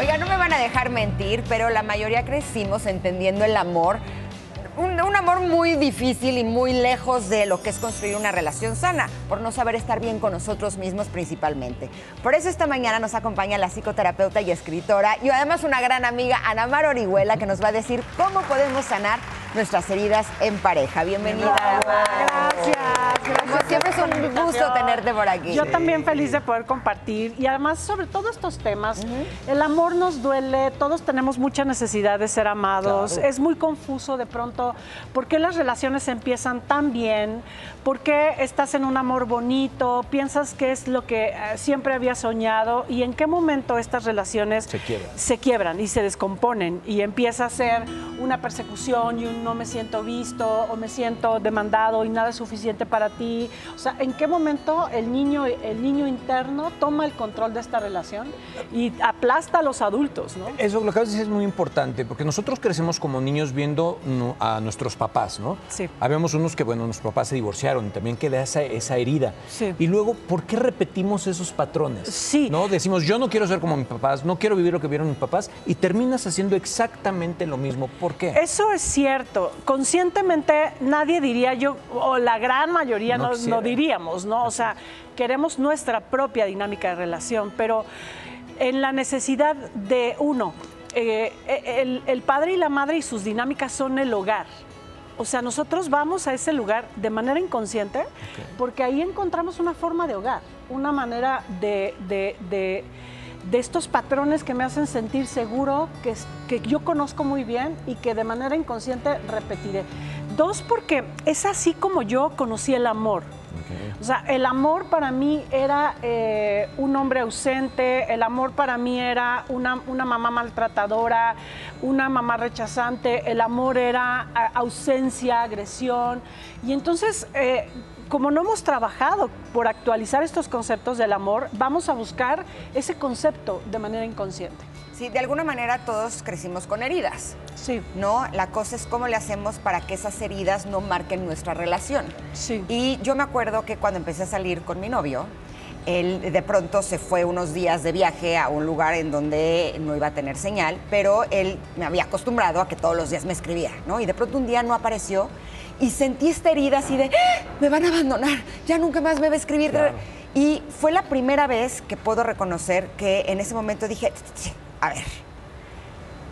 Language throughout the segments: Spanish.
Oiga, no me van a dejar mentir, pero la mayoría crecimos entendiendo el amor un, un, amor muy difícil y muy lejos de lo que es construir una relación sana, por no saber estar bien con nosotros mismos principalmente. Por eso esta mañana nos acompaña la psicoterapeuta y escritora y además una gran amiga, Ana Mar Orihuela, que nos va a decir cómo podemos sanar nuestras heridas en pareja. Bienvenida, Ana tenerte por aquí. Yo también feliz de poder compartir y además sobre todo estos temas. El amor nos duele, todos tenemos mucha necesidad de ser amados. Claro. Es muy confuso de pronto por qué las relaciones empiezan tan bien, por qué estás en un amor bonito, piensas que es lo que eh, siempre había soñado y en qué momento estas relaciones Se quiebran. se quiebran y se descomponen y empieza a ser una persecución y un no me siento visto o me siento demandado y nada es suficiente para ti. O sea, ¿en qué momento el niño, el niño interno toma el control de esta relación y aplasta a los adultos, ¿no? Eso lo que acabas de decir es muy importante, porque nosotros crecemos como niños viendo a nuestros papás, ¿no? Sí. Habemos unos que, bueno, nuestros papás se divorciaron, y también queda esa, esa herida. Sí. Y luego, ¿por qué repetimos esos patrones? Sí. ¿No? Decimos, yo no quiero ser como mis papás, no quiero vivir lo que vieron mis papás, y terminas haciendo exactamente lo mismo. ¿Por qué? Eso es cierto. Conscientemente nadie diría yo, o la gran mayoría No no, quisiera. no diríamos, ¿no? O sea, queremos nuestra propia dinámica de relación, pero en la necesidad de uno, eh, el, el padre y la madre y sus dinámicas son el hogar. O sea, nosotros vamos a ese lugar de manera inconsciente porque ahí encontramos una forma de hogar, una manera de, de- de- de estos patrones que me hacen sentir seguro, que, que yo conozco muy bien y que de manera inconsciente repetiré. Dos, porque es así como yo conocí el amor. O sea, el amor para mí era eh, un hombre ausente, el amor para mí era una, una mamá maltratadora, una mamá rechazante, el amor era a- ausencia, agresión. Y entonces, eh, como no hemos trabajado por actualizar estos conceptos del amor, vamos a buscar ese concepto de manera inconsciente. Sí, de alguna manera todos crecimos con heridas. Sí, ¿no? La cosa es cómo le hacemos para que esas heridas no marquen nuestra relación. sí. Y yo me acuerdo que cuando empecé a salir con mi novio, él de pronto se fue unos días de viaje a un lugar en donde no iba a tener señal, pero él me había acostumbrado a que todos los días me escribiera, ¿no? Y de pronto un día no apareció y sentí esta herida así de, "¡Ah! me van a abandonar, ya nunca más me va a escribir. Claro. Y fue la primera vez que puedo reconocer que en ese momento dije, a ver,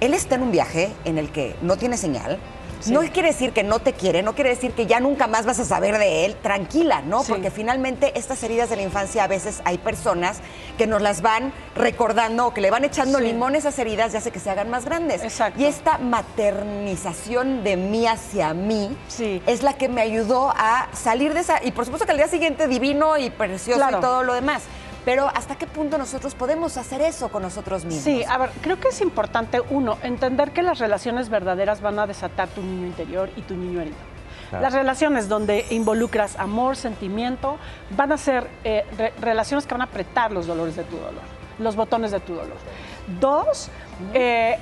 él está en un viaje en el que no tiene señal. Sí. No quiere decir que no te quiere, no quiere decir que ya nunca más vas a saber de él. Tranquila, ¿no? Sí. Porque finalmente estas heridas de la infancia a veces hay personas que nos las van recordando o que le van echando Sí. limón a esas heridas y hace que se hagan más grandes. Exacto. Y esta maternización de mí hacia mí es la que me ayudó a salir de esa. Y por supuesto que al día siguiente divino y precioso Claro. y todo lo demás. Pero ¿hasta qué punto nosotros podemos hacer eso con nosotros mismos? Sí, a ver, creo que es importante, uno, entender que las relaciones verdaderas van a desatar tu niño interior y tu niño herido. Claro. Las relaciones donde involucras amor, sentimiento, van a ser eh, re- relaciones que van a apretar los dolores de tu dolor, los botones de tu dolor. Dos, eh,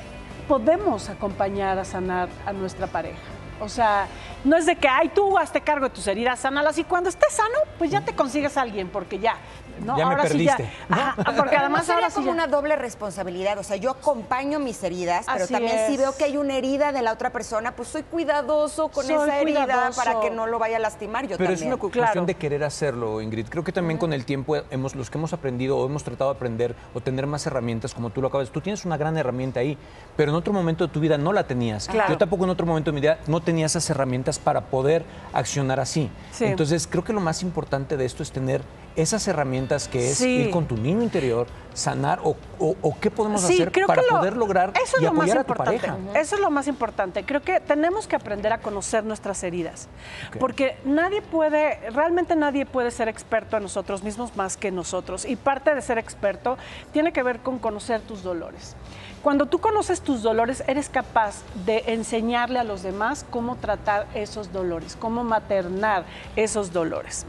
podemos acompañar a sanar a nuestra pareja. O sea, no es de que, ay, tú hazte cargo de tus heridas, sánalas y cuando estés sano, pues ya te consigues a alguien, porque ya. ¿No? Ya me ahora sí ya. perdiste. Ajá, porque Pero además no sería ahora sí como una doble responsabilidad. O sea, yo acompaño mis heridas, pero Así también si es. veo que hay una herida de la otra persona, pues soy cuidadoso con Soy esa herida cuidadoso. para que no lo vaya a lastimar yo Pero es también. una cu- Claro. cuestión de querer hacerlo, Ingrid. Creo que también con el tiempo hemos, los que hemos aprendido o hemos tratado de aprender o tener más herramientas, como tú lo acabas, tú tienes una gran herramienta ahí, pero en otro momento de tu vida no la tenías. Claro. Yo tampoco en otro momento de mi vida no tenía esas herramientas para poder accionar así. Sí. Entonces creo que lo más importante de esto es tener esas herramientas que es Sí. ir con tu niño interior, sanar o, o- o qué podemos Sí, hacer creo para que lo- poder lograr eso es y lo más apoyar a tu importante. pareja. Eso es lo más importante. Creo que tenemos que aprender a conocer nuestras heridas. Porque nadie puede, realmente nadie puede ser experto en nosotros mismos más que nosotros. Y parte de ser experto tiene que ver con conocer tus dolores. Cuando tú conoces tus dolores, eres capaz de enseñarle a los demás cómo tratar esos dolores, cómo maternar esos dolores.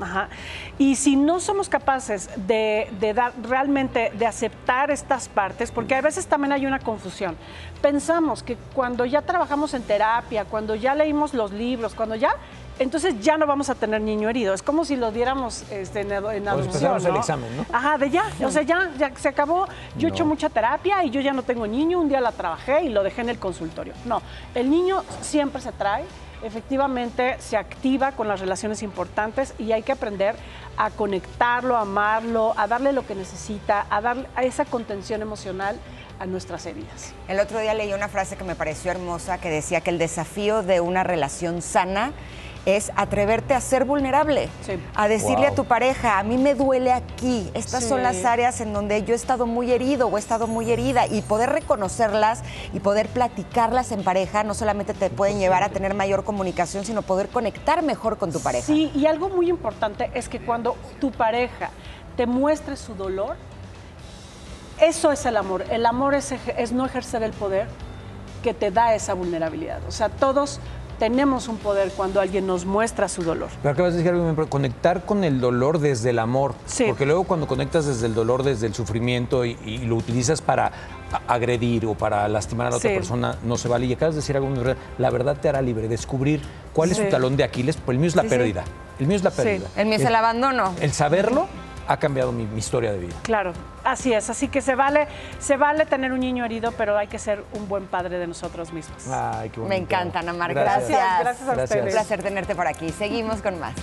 Y si no somos capaces de, de dar realmente, de aceptar estas partes, porque a veces también hay una confusión. Pensamos que cuando ya trabajamos en terapia, cuando ya leímos los libros, cuando ya entonces ya no vamos a tener niño herido. Es como si lo diéramos este, en, en adopción. empezamos el ¿no? examen, ¿no? Ajá, de ya, o sea, ya, ya se acabó. Yo he hecho No. mucha terapia y yo ya no tengo niño. Un día la trabajé y lo dejé en el consultorio. No, el niño siempre se trae. Efectivamente, se activa con las relaciones importantes y hay que aprender a conectarlo, a amarlo, a darle lo que necesita, a darle a esa contención emocional a nuestras heridas. El otro día leí una frase que me pareció hermosa que decía que el desafío de una relación sana es atreverte a ser vulnerable, Sí. a decirle Wow. a tu pareja, a mí me duele aquí, estas son las áreas en donde yo he estado muy herido o he estado muy herida y poder reconocerlas y poder platicarlas en pareja no solamente te pueden llevar a tener mayor comunicación, sino poder conectar mejor con tu pareja. Sí, y algo muy importante es que cuando tu pareja te muestre su dolor, eso es el amor. El amor es, es no ejercer el poder que te da esa vulnerabilidad. O sea, todos tenemos un poder cuando alguien nos muestra su dolor. Pero acabas de decir algo, conectar con el dolor desde el amor. Sí. Porque luego cuando conectas desde el dolor, desde el sufrimiento y, y lo utilizas para agredir o para lastimar a la otra persona, no se vale. Y acabas de decir algo. La verdad te hará libre. Descubrir cuál es tu talón de Aquiles. Pues el mío es la Sí, sí. pérdida. El mío es la Sí. pérdida. El mío es el abandono. El saberlo ha cambiado mi, mi historia de vida. Claro, así es. Así que se vale, se vale tener un niño herido, pero hay que ser un buen padre de nosotros mismos. Ay, qué bonito. Me encanta, Ana Mar. Gracias. Gracias. Gracias a Gracias. ustedes. Un placer tenerte por aquí. Seguimos con más.